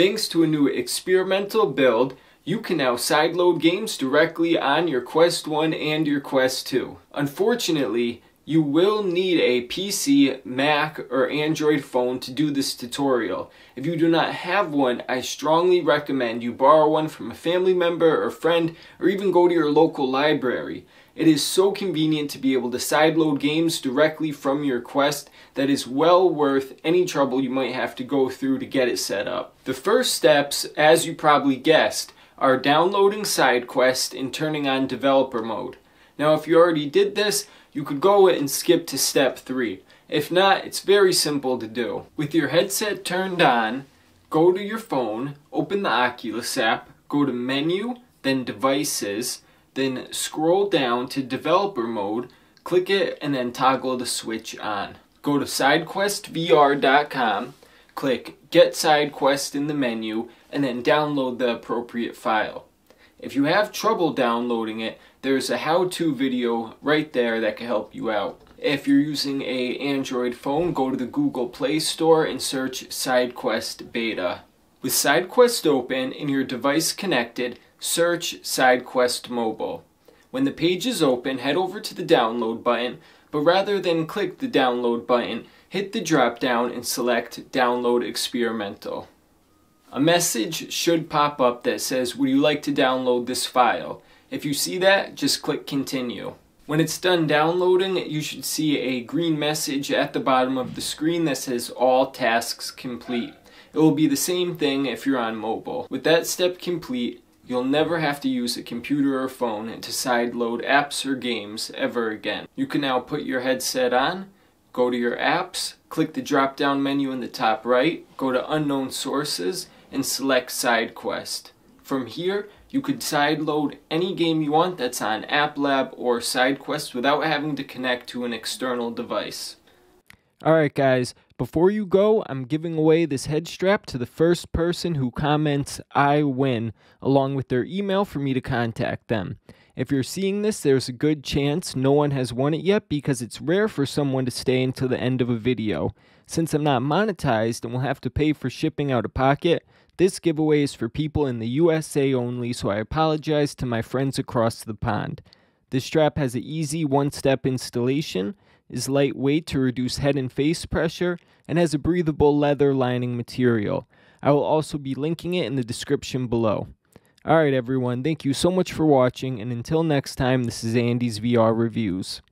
Thanks to a new experimental build, you can now sideload games directly on your Quest 1 and your Quest 2. Unfortunately, you will need a PC, Mac, or Android phone to do this tutorial. If you do not have one, I strongly recommend you borrow one from a family member or friend, or even go to your local library. It is so convenient to be able to sideload games directly from your Quest that is well worth any trouble you might have to go through to get it set up. The first steps, as you probably guessed, are downloading SideQuest and turning on developer mode. Now if you already did this, you could go and skip to step 3. If not, it's very simple to do. With your headset turned on, go to your phone, open the Oculus app, go to Menu, then Devices, then scroll down to Developer Mode, click it, and then toggle the switch on. Go to SideQuestVR.com, click Get SideQuest in the menu, and then download the appropriate file. If you have trouble downloading it, there's a how-to video right there that can help you out. If you're using a Android phone, go to the Google Play Store and search SideQuest Beta. With SideQuest open and your device connected, search SideQuest Mobile. When the page is open, head over to the download button, but rather than click the download button, hit the drop down and select Download Experimental. A message should pop up that says, would you like to download this file? If you see that, just click continue. When it's done downloading, you should see a green message at the bottom of the screen that says all tasks complete. It will be the same thing if you're on mobile. With that step complete, you'll never have to use a computer or phone to sideload apps or games ever again. You can now put your headset on, go to your apps, click the drop down menu in the top right, go to unknown sources, and select SideQuest. From here, you could sideload any game you want that's on AppLab or SideQuest without having to connect to an external device. Alright guys, before you go, I'm giving away this head strap to the first person who comments I win, along with their email for me to contact them. If you're seeing this, there's a good chance no one has won it yet because it's rare for someone to stay until the end of a video. Since I'm not monetized and will have to pay for shipping out of pocket, this giveaway is for people in the USA only, so I apologize to my friends across the pond. This strap has an easy one-step installation, is lightweight to reduce head and face pressure, and has a breathable leather lining material. I will also be linking it in the description below. Alright everyone, thank you so much for watching, and until next time, this is Andy's VR Reviews.